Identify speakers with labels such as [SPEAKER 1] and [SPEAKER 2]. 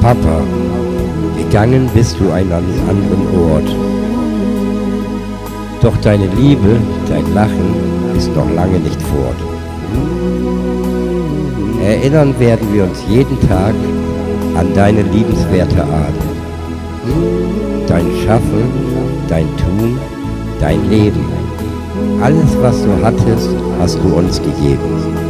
[SPEAKER 1] Papa, gegangen bist du einen anderen Ort. Doch deine Liebe, dein Lachen ist noch lange nicht fort. Erinnern werden wir uns jeden Tag an deine liebenswerte Art. Dein Schaffen, dein Tun, dein Leben. Alles, was du hattest, hast du uns gegeben.